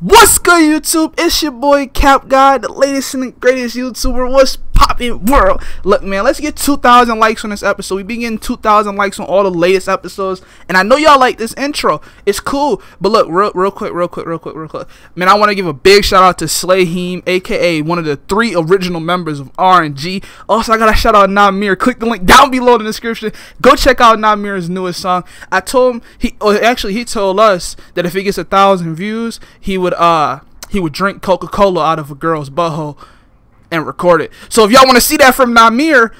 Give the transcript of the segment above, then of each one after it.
What's good, YouTube? It's your boy Cap Guy, the latest and the greatest YouTuber. What's poppin' world? Look, man, let's get 2,000 likes on this episode. We been getting 2,000 likes on all the latest episodes, and I know y'all like this intro. It's cool, but look, real, real quick, real quick, real quick, real quick. Man, I want to give a big shout out to Slayheem, aka one of the three original members of RNG. Also, I gotta shout out Nahmir. Click the link down below in the description. Go check out Nahmir's newest song. I told him he, oh, actually, he told us that if he gets a thousand views, he would uh he would drink Coca Cola out of a girl's butthole and record it. So if y'all want to see that from Nahmir,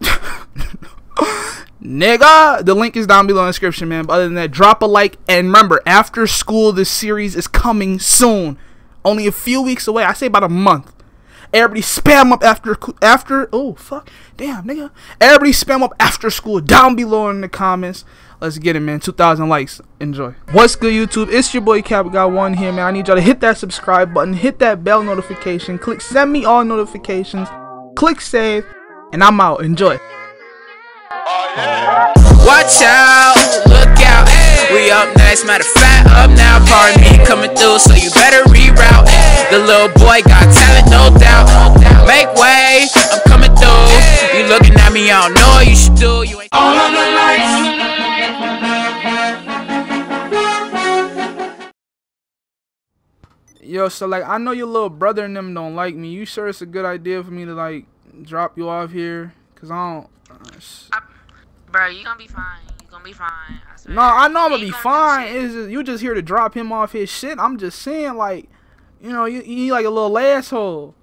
nigga, the link is down below in the description, man. But other than that, drop a like and remember, after school, this series is coming soon. Only a few weeks away. I say about a month. Everybody spam up after after. Oh fuck, damn nigga. Everybody spam up after school down below in the comments. Let's get it, man. 2,000 likes. Enjoy. What's good, YouTube? It's your boy Cap God One here, man. I need y'all to hit that subscribe button, hit that bell notification, click send me all notifications, click save, and I'm out. Enjoy. Watch out, look out. We up next, matter of fact, up now. Pardon me coming through, so you better reroute. The little boy got talent, no doubt. Make way, I'm coming through. You looking at me, I don't know what you should do. You ain't all on the lights. Yo, so like I know your little brother and them don't like me. You sure it's a good idea for me to like drop you off here? Cause I don't. Uh, I, bro, you gonna be fine. You gonna be fine. I swear. no, I know I'm gonna be fine. It's just, you just here to drop him off his shit. I'm just saying, like, you know, you you like a little asshole.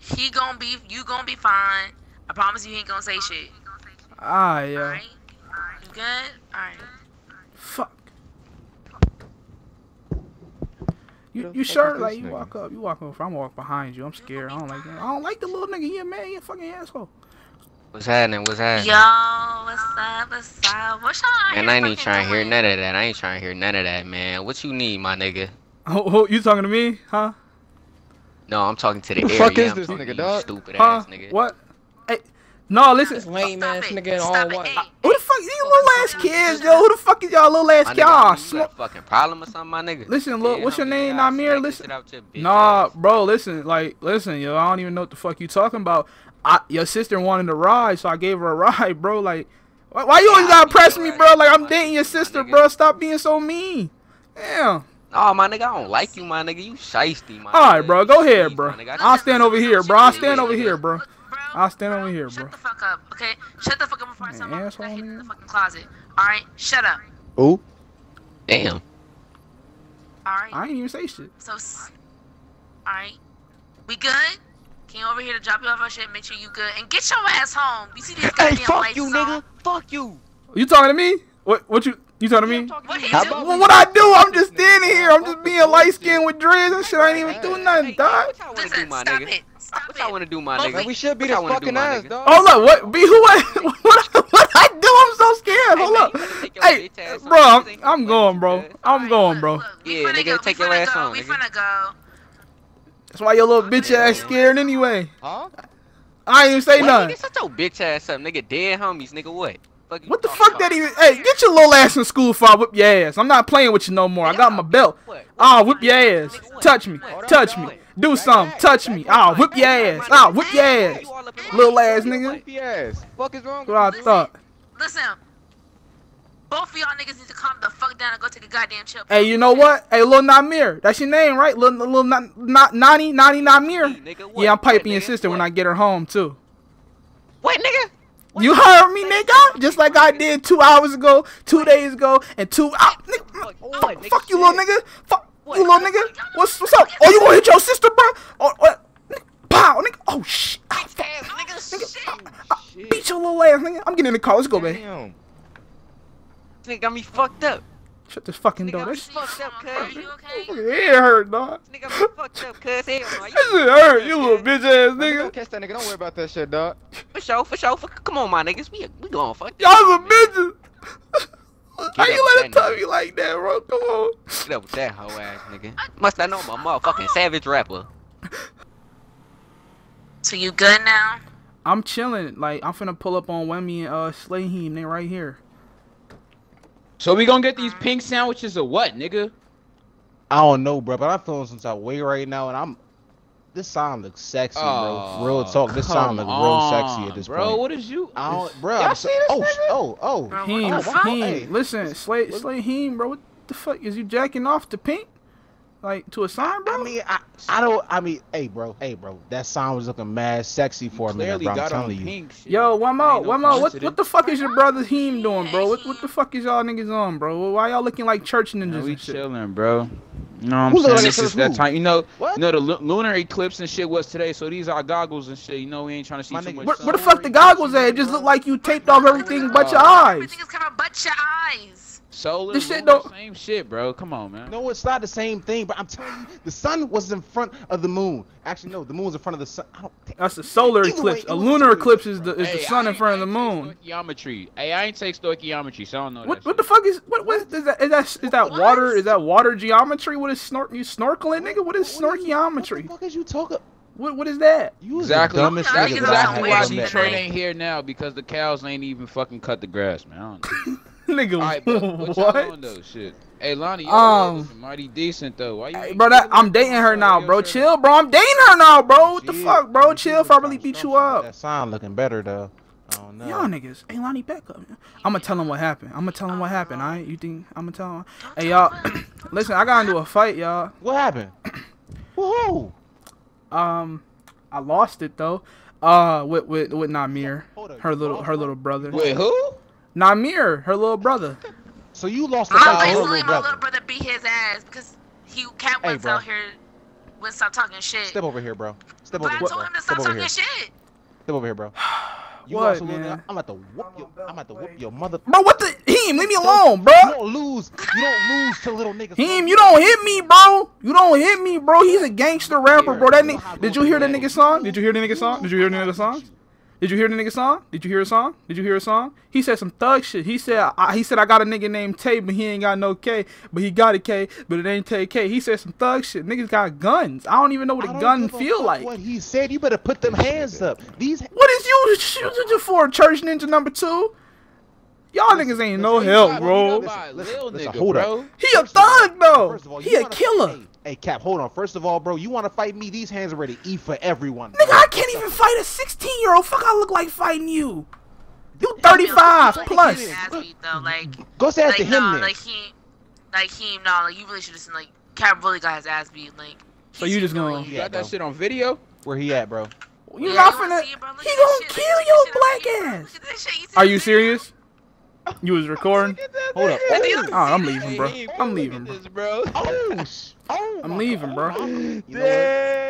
He gonna be. You gonna be fine. I promise you, he ain't gonna say shit. Ah, yeah. Alright. You good? Alright. Fuck. You, you sure? Like you nigga? walk up, you walk up. I'm walk behind you. I'm scared. I don't like that. I don't like the little nigga. He a man. He a fucking asshole. What's happening? What's happening? Yo, what's up? What's up? What's y'all? Man, I ain't even trying to hear none of that. I ain't trying to hear none of that, man. What you need, my nigga? Oh, oh, you talking to me? Huh? No, I'm talking to the, the area. fuck is I'm this nigga, dog? Stupid Huh? ass nigga. What? Hey, no, listen. This lame Stop ass it. nigga in Stop all it. white. Hey, Who the fuck? These little ass kids, yo. Who the fuck is y'all little ass kids? Y'all ah, you got smoke. fucking problem or something, my nigga? Listen, look, what's your name, I'll Nahmir? Listen- shit out your bitch Nah, ass. bro, listen, like, listen, yo, I don't even know what the fuck you talking about. I, your sister wanted a ride, so I gave her a ride, bro. Like, why, why you always Yeah, gotta press me, bro? Like, I'm dating your sister, bro. Stop being so mean. Damn. Oh, my nigga, I don't like you, my nigga. You shiesty, my All right, nigga. bro, go ahead, bro. I I'll stand over here, bro. I'll stand over here, bro. Look, bro, I'll stand over bro, here, Shut bro. the fuck up, okay? Shut the fuck up before I Man, tell my asshole, I hit in the fucking closet. Alright? Shut up. Ooh. Damn. Alright? I ain't even say shit. So, alright. We good? Came over here to drop you off our shit, make sure you good, and get your ass home. You see these Hey, fuck lights you, is nigga. on? Fuck you. You talking to me? What? What you? You talking to me? talking What to he you. How do? about Well, we what I do? I'm just standing here. I'm just being light bullshit. skinned with dreads and shit. I ain't even Hey, doing nothing, Hey, dog. What y'all wanna do, Listen, stop it. Stop What it. y'all wanna do, my Both nigga? Man, we should be What this do, fucking ass, dog. Hold up, what? Be who? I, what? What I do? I'm so scared. Hold up. you better take your Hey, bitch ass on. bro, I'm, I'm gonna going, play bro. with you, good. I'm Alright, going, look, bro. look, we Yeah, nigga, go, take your ass go, on, We nigga. finna go. That's why your little bitch ass scared anyway. Huh? I ain't even say Wait, nothing. nigga, shut your bitch ass up, nigga. Dead homies, nigga. What? Fuck What the fuck about? that even? Hey, get your little ass in school before I whip your ass. I'm not playing with you no more. I got my belt. What? I'll whip your ass. Nigga. Touch me. Touch Hold me. On, Do Back something. back. Touch Back me. back. I'll whip your ass. I'll whip your ass. You all up in my Little ass nigga. Whippy. Fuck is wrong That's what I thought. Listen. Both of y'all niggas need to calm the fuck down and go take a goddamn chill. Hey, you know what? Hey, Lil Nahmir. That's your name, right? Lil, Lil Na- Na- Nani, Nani Nahmir. Nigga. Yeah, I'm piping your sister when I get her home, too. What, nigga? You heard me, nigga? Just like I did two hours ago, two days ago, and two. Ah, nigga, Fuck, fuck, what, nigga? fuck you, little nigga. Fuck What? you, little nigga. What's what's up? Oh, you gonna hit your sister, bro? Oh, what? Pow, nigga. Oh shit. Ah, fuck. Ass nigga, shit. Ah, Shit. beat your little ass, nigga. I'm getting in the car. Let's go, baby. Damn. This nigga got me fucked up. Shut this fucking Nigga, door. I'm That shit fucked up, Are cuz. you okay? fucking head hurt, dog. Nigga got me fucked up, cuz. Hell no. That shit hurt, you little bitch ass Man, nigga. gonna catch that nigga. Don't worry about that shit, dog. For sure, for sure. For, come on, my niggas. We, we going fuck. Y'all some bitches. How up you let it that tell nigga. me like that, bro? Come on. Get up with that hoe ass nigga. Must I know my motherfucking savage rapper. So you good now? I'm chilling. Like I'm finna pull up on Wemmy and uh Slayheem. They right here. So we gonna get these pink sandwiches or what, nigga? I don't know, bro, but I'm feeling some type of way right now, and I'm. This song looks sexy, bro. Real talk, this song looks real sexy at this bro, point. Bro, what is you? I don't, bro. Y'all I'm see so, this oh, nigga? sh- oh, oh. Bro, Heem, what the? Heem, Hey. listen, Slay, Slay Heem, bro. What the fuck is you jacking off to Pink? Like to a song, bro? I mean, I, I don't. I mean, hey, bro, hey, bro. That song was looking mad sexy for a minute, bro. I'm got on telling you. shit. Yo, one more, one more. What, what the fuck is your brother Heem doing, bro? What, what the fuck is y'all niggas on, bro? Why y'all looking like church ninjas Man, we and shit? chilling, bro. You know what I'm looking saying? This is that who? time. You know, What? you know the lu- lunar eclipse and shit was today. So these are goggles and shit. You know, we ain't trying to see My too nigga- much. Where, where the fuck the goggles at? It just look like you taped off everything but your uh, eyes. Everything is covered but your eyes. Solar, This shit don't- same shit, bro. Come on, man. No, it's not the same thing, but I'm telling you, the sun was in front of the moon. Actually, no, the moon's in front of the sun. I don't, That's a solar Either eclipse. it A lunar eclipse is the eclipse, is the sun in front of the ain't moon. take Stoichiometry. Hey, I ain't take stoichiometry, so I don't know What that what the fuck is what what is that is that is that What? water is that water geometry? What is snork you snorkeling nigga? What is What are you- snorkeometry? What the fuck is you talking? What what is that? You Exactly. the dumbest That's nigga That's exactly why Wait, met, Detroit ain't here now because the cows ain't even fucking cut the grass, man. I don't know. nigga All right, but what y'all doing what? though? Shit. Hey, Lonnie, your Um, mighty decent though. Why you? Hey, bro, that. I'm dating her now, bro. shut Chill, bro. I'm dating her now, bro. What the fuck, bro? you Chill. If I really beat you up. That sound looking better though. I don't. Y'all niggas, hey Lonnie, back up. I'm gonna tell him what happened. I'm gonna tell him what happened. Alright, you think I'm gonna tell him? Hey y'all, listen, I got into a fight, y'all. What happened? Woohoo! Um, I lost it though. Uh, with with with Nahmir, her little her little brother. Wait, who? Nahmir, her little brother. So you lost the fight to her basically little my little brother beat his ass because he cat Hey, went bro. out here wouldn't stop talking shit. Step over here, bro. Step but over I here, told bro. him to Step stop over talking here. shit. Step over here, bro. You What, lost a little man? I'm about to whoop your. I'm about to whoop your mother. Bro, what the? Heem, leave me alone, bro. You bro. don't lose. You don't lose to little niggas. Heem, you don't hit me, bro. You don't hit me, bro. He's a gangster rapper, bro. That nigga. Did you hear the nigga song? Did you hear the nigga song? Did you hear the nigga song? Did you hear the nigga song? Did you hear a song? Did you hear a song? He said some thug shit. He said I, he said I got a nigga named Tay, but he ain't got no K, but he got a K, but it ain't Tay K. He said some thug shit. Niggas got guns. I don't even know what a gun feel like. What he said, you better put them hands up. These What is you shooting for, Church Ninja number two? Y'all niggas ain't no help, bro. got beat up by a Listen, listen, hold up. He a First of all- thug though. First of all, He you a wanna- killer. Hey, hey, Cap, hold on. First of all, bro, you want to fight me? These hands are ready to eat for everyone. Nigga. I can't even fight a 16 year old. Fuck, I look like fighting you. You 35 like plus. his though, like, Go say that like to him no, then. like he, like he, no, like you really should have seen like Cap really got his ass beat, like. So you just gonna- really- You Yeah, got that shit on video? Where he at, bro? You Yeah, not you wanna finna. it, bro? He gonna kill look your black ass. Look at this shit, see Are you serious? You was recording? Hold up. Oh, I'm leaving, bro. I'm leaving, bro. bro. Oh, oh I'm leaving, bro. God. You know?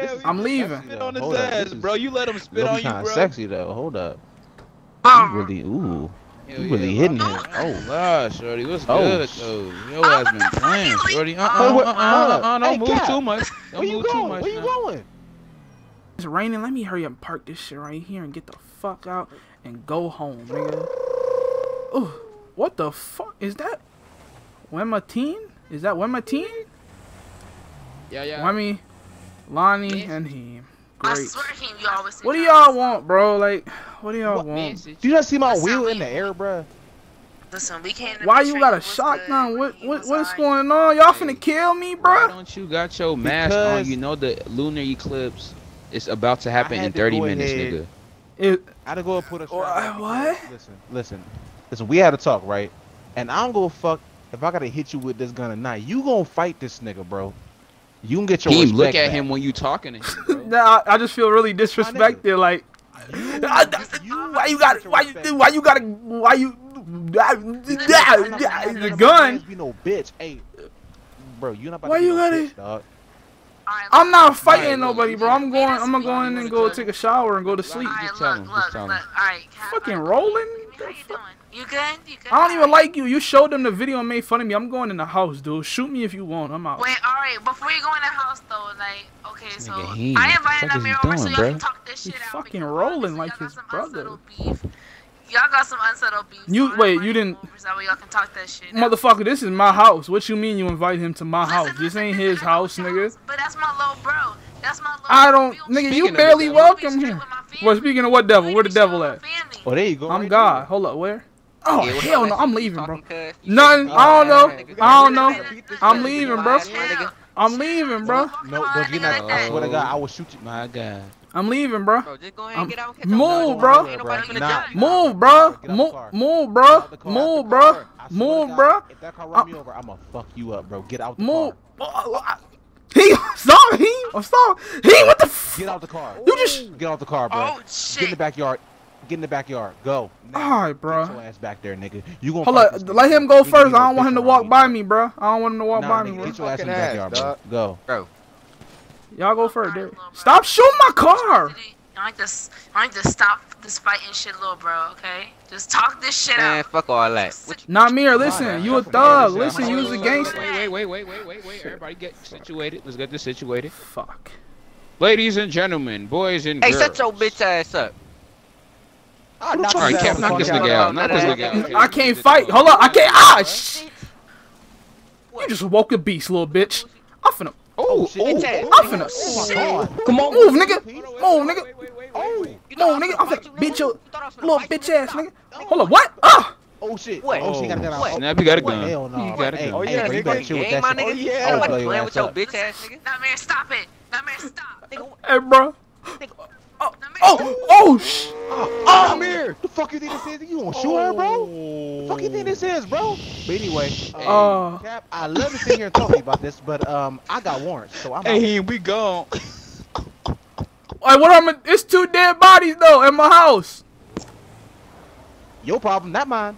Damn, I'm leaving. Spit on his Hold up, ass, is- bro. You let him spit on he you, kinda bro. sexy though. Hold up. Bro, You really, ooh. Hell You really yeah, hitting him. Oh, gosh, shorty. What's Oh. good, though? Your Oh, ass what been playing, you shorty. Uh, like- uh, uh, what- uh, hold uh, up. uh, don't Hey, move Cap. too much. Don't Where you move too going? much Where you now. going? It's raining. Let me hurry up and park this shit right here and get the fuck out and go home, nigga. Ooh, what the fuck is that? Wematine? Is that Wematine? Yeah, yeah. Wemmy, Lonnie, and him. I Great. swear him, you always say What do y'all want, bro? Like, what do y'all want? Message. Do you not see my Listen, wheel we- in the air, bro? Listen, we came to Why you got a shotgun? What what what's alright. going on? Y'all finna kill me, bro? Why bro? don't you got your mask on? You know the lunar eclipse is about to happen in 30 go minutes, ahead. nigga. It, I had to go and put a Wha- strap uh, on what? Listen, listen, listen. We had to talk, right? And I don't go fuck if I gotta hit you with this gun or not. You gonna fight this nigga, bro? You can get your He respect look at back. him when you talking to him, bro. nah, I, I just feel really disrespected. Like, You- I- you- why you got why you why you gotta why you I'm not- I'm the not- I'm gun? Be no bitch, hey, bro. You not about Why to be you no gotta- bitch, dog. Alright, I'm not fighting look, nobody, bro. I'm going. I'm gonna go in and go take a shower and go to sleep. Alright, Just tell look, him, look, just tell him. look. Alright, Cap, Fucking alright. rolling. How you doing? You good? You good? I don't even like you. You showed them the video and made fun of me. I'm going in the house, dude. Shoot me if you want. I'm out. Wait, alright, before you go in the house though, like, okay, so nigga Heem, I what the invited fuck is them here over so doing, y'all can talk this He shit out. fucking rolling like his some brother. Unsettled beef. Y'all got some unsettled beef. You- wait, you didn't- over that way y'all can talk that shit. out. Motherfucker, this is my house. What you mean you invite him to my Listen, house? This ain't his I house, it's nigga. But that's my little bro. That's my little I don't, nigga. shit. You barely welcome Straight him. with my family. Well, speaking of what devil, where the devil at? Oh, there you go. I'm right God. there. Hold up, where? Oh Yeah, hell no, I'm leaving, bro. talking, Nothing. shouldn't I don't be know. nigga. I don't know. You better beat this I'm leaving, bro. lying, my nigga. I'm leaving, bro. No, Come don't on, get nigga, that. I swear to God, I will shoot you. My God. I'm leaving, bro. Bro, just go ahead and get out and catch move, up. bro. Ain't nobody finna Nah. judge. Move, bro. Get out the Move, car. move, bro. out the car. Move, bro. car. I swear to Move, God, bro. If that car run me over, I'ma fuck you up, bro. Get out the Move. car. Oh, oh, oh, he stop. He stop. He what the? F- Get out the car. You just. Get out the car, bro. Oh Get in the backyard. Get in the backyard. Go. Now. All right, Get bro. your ass back there, nigga. You gonna Hold up. Let him go first. I don't want him to walk by me, me, bro. I don't want him to walk Nah, by me, nigga, bro. get your ass in the Fucking ass, backyard, bro. Go. Bro, Y'all go first. dude. Stop shooting my car. I like to, I like to stop this fighting shit, little bro. Okay, just talk this shit man, out. fuck all that. What Not me or listen. You a thug. Listen, you was a gangster. Wait, wait, wait, wait, wait, wait. Everybody get situated. Let's get this situated. Fuck. Ladies and gentlemen, boys and Hey, girls. shut your bitch ass up. Ah, Who the knock All right, Cap, knock this nigga out. out. Knock this nigga out. I can't fight. Hold up. I can't. Ah, sh- You just woke a beast, little bitch. I'm finna. Oh, shit. oh, Bitch ass. I'm finna. Oh. Come on, move, nigga. Move, nigga. Oh. You Come on, thought I nigga. I'm finna fight finna beat nigga? your You thought I was finna little bitch ass, nigga. Hold up. What? Ah. Oh shit. What? Oh, she got a gun out. Snap, you got a gun. Hell no. You got a Hey, gun. Oh, hey, yeah, bro, you nigga. better chill with Gang, that my shit. nigga. Oh, yeah. Ain't I'll nobody blow your playing with your bitch ass nigga. That man, stop it. That man, stop. Nigga, Hey, bro. That man, Oh, oh, sh- Oh, come here. The fuck you think this is? You gonna shoot her, bro? The Fuck you think this is, bro? But anyway, uh, Uh. Cap, I love to sit here and talk to you about this, but um, I got warrants, so I'm out. Hey, we gone. Hey, what am I? It's two dead bodies though in my house. Your problem, not mine.